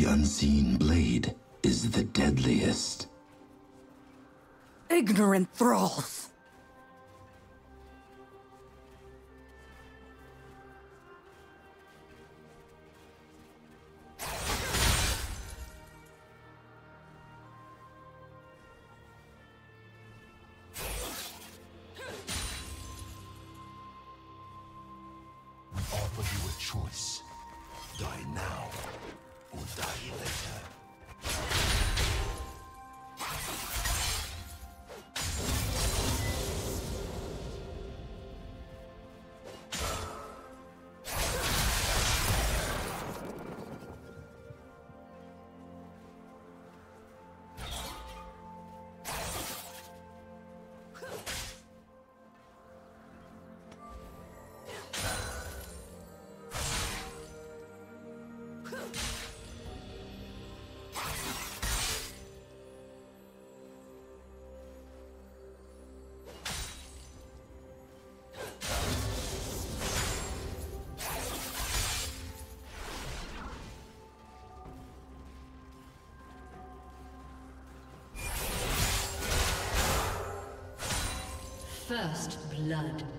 The unseen blade is the deadliest. Ignorant thralls! First blood.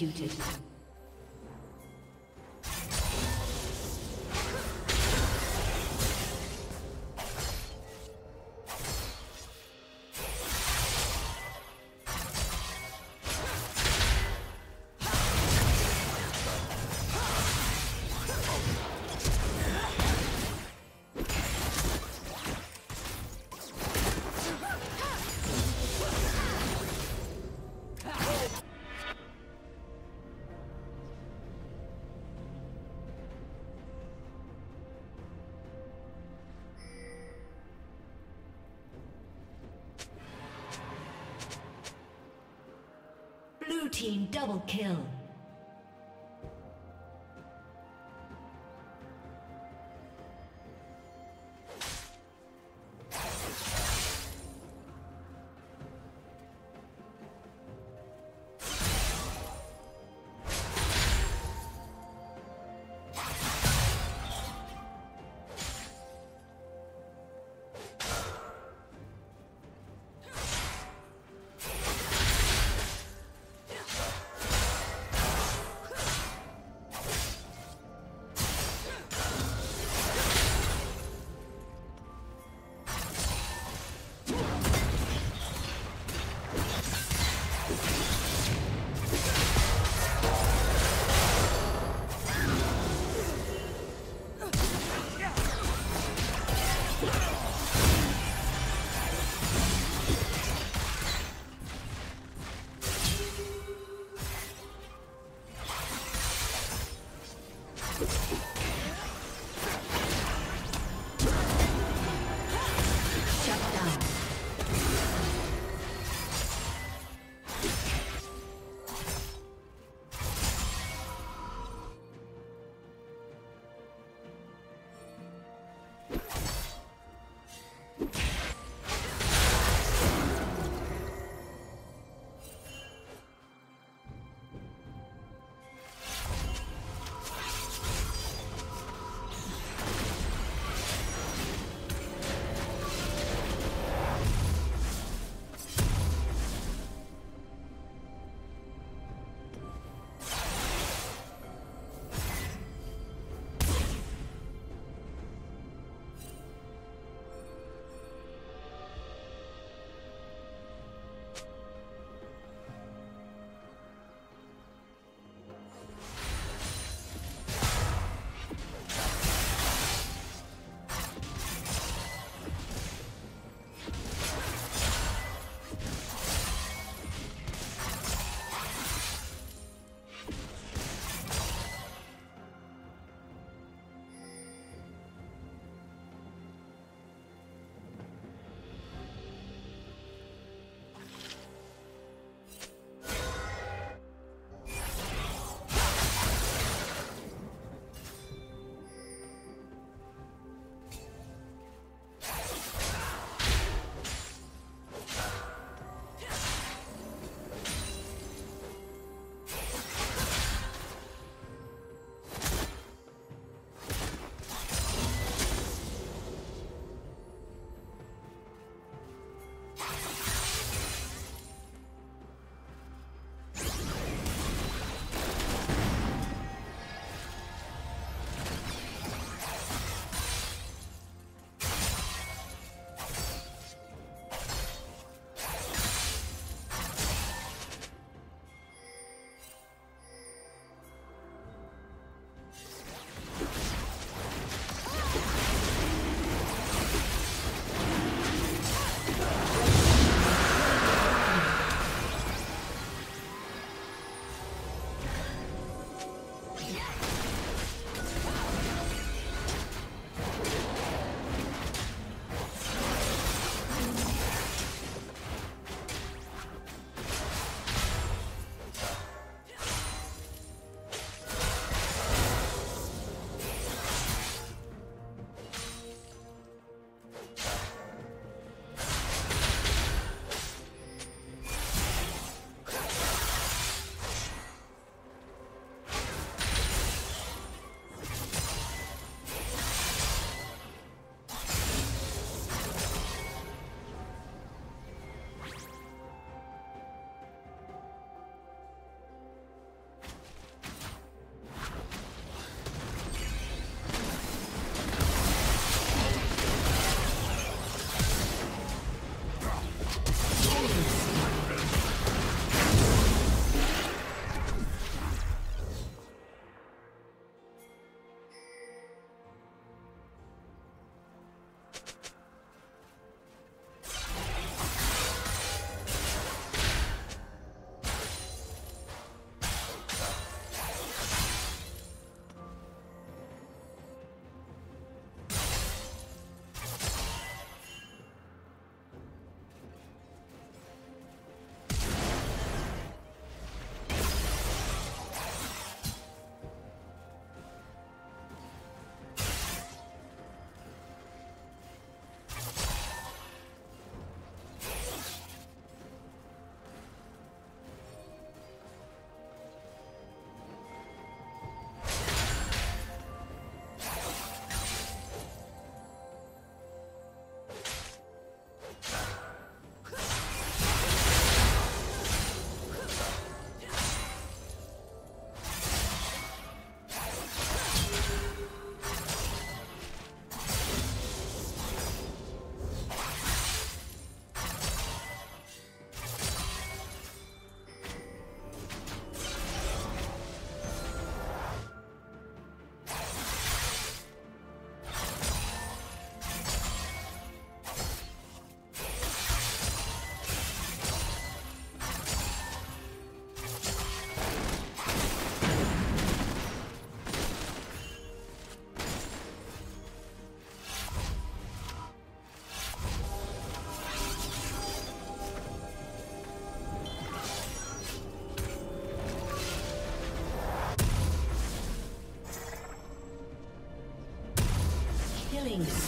Executed. Team double kill. Killing.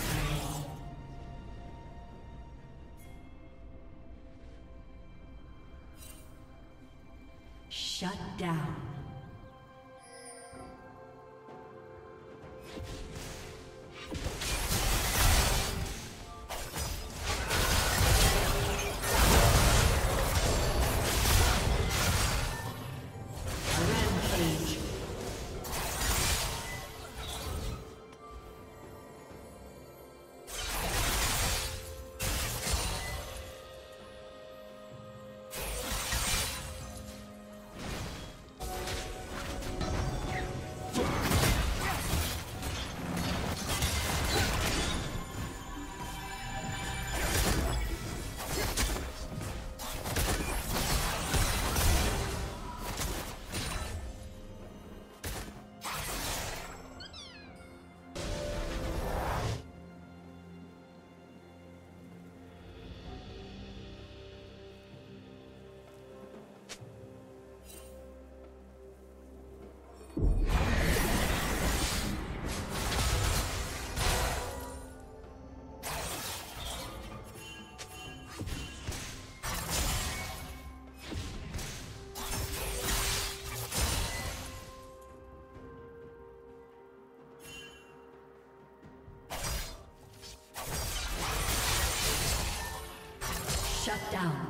Down.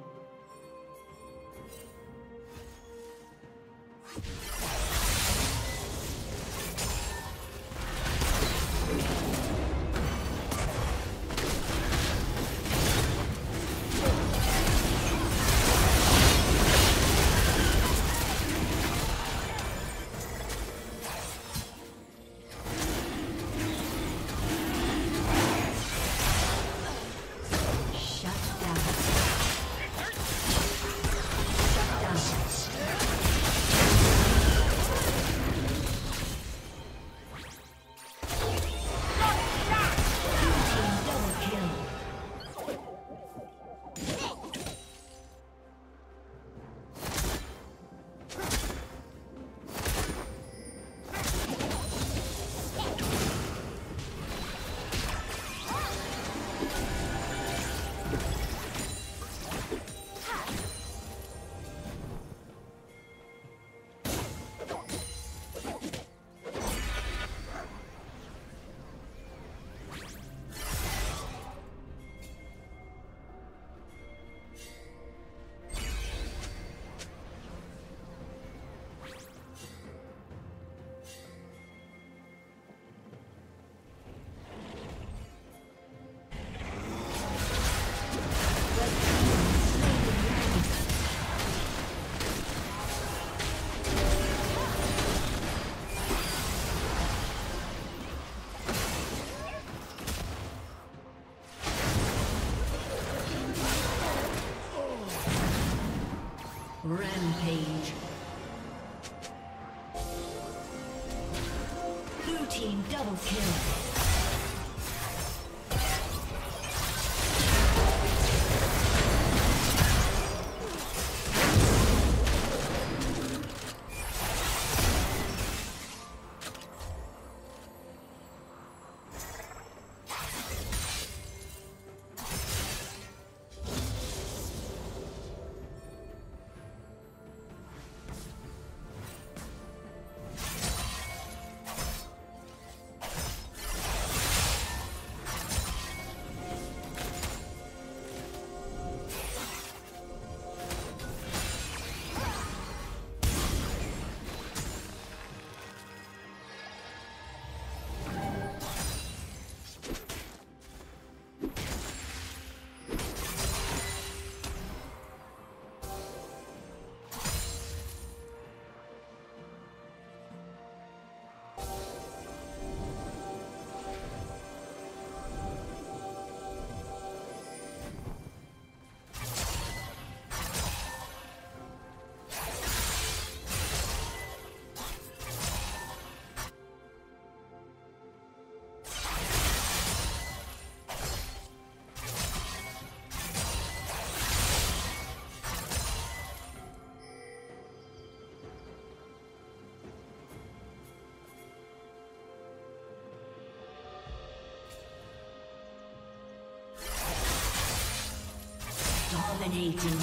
Dominating.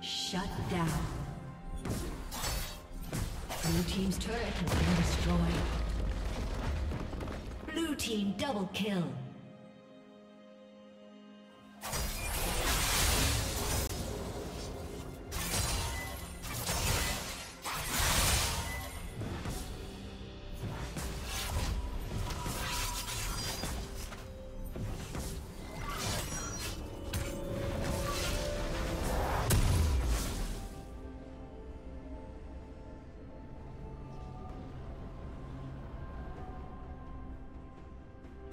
Shut down. Blue Team's turret has been destroyed. Blue Team double kill.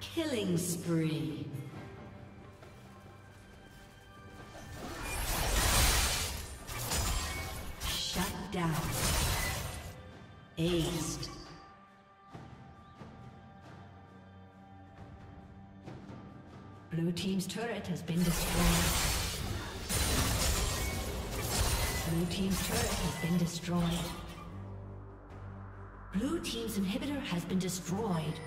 Killing spree. Shut down. Aced. Blue Team's turret has been destroyed. Blue Team's turret has been destroyed. Blue Team's inhibitor has been destroyed.